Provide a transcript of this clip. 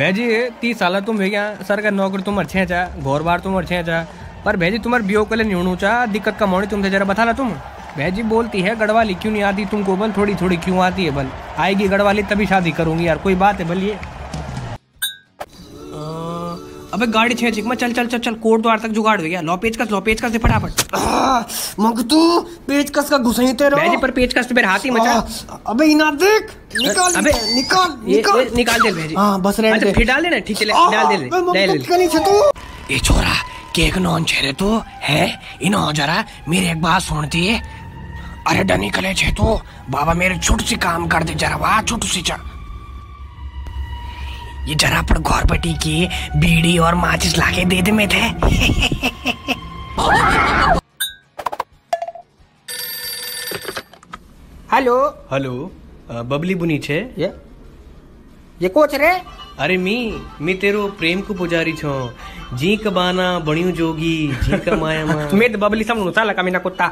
भेजी, तीस साल तुम भैया सरकारी नौकरी तुम अच्छे चा, घोर बार तुम अच्छे चा। पर भेजी, तुम्हारे बियो के लिए न्यूणू चा, दिक्कत का मोड़ी तुमसे, जरा बता ला तुम। भेजी बोलती है, गढ़वाली क्यों नहीं आती तुमको, बल थोड़ी थोड़ी क्यों आती है, बल। आएगी गढ़वाली, तभी शादी करूँगी यार, कोई बात है बल ये अबे गाड़ी छे चिक में चल चल चल चल कोट द्वार तक जुगाड़ हो गया लो पेचकस लो पेचकस से फटाफट। मग तू पेचकस का घुसाई तेरा। भेजी पर पेचकस तो मेरे हाथ ही मचा। अबे इना देख निकाल अबे निकाल निकाल। निकाल दे भेजी हाँ बस रहने अच्छा दे। फिर डाल देना ठीक है ले, डाल दे ले, ले, ले, ले। कनी छे तू? ये छोरा केक नॉन छेरे तो? है? इनो जरा मेरी एक बात सुनती है अरे डनी कले छे तो? बाबा मेरे छोट सी काम कर दे जरा वाह छोटू सी चा। ये जरा पर गौरपटी की बीड़ी और माचिस लाके दे दे में थे हेलो हेलो बबली बुनी छे? ये ये कोच रे? अरे मी मी तेरो प्रेम को पुजारी छो। जी कबाना बणियो जोगी जी कमाया मा तुम्हें तो बबली समझू सा लका मीना कुत्ता।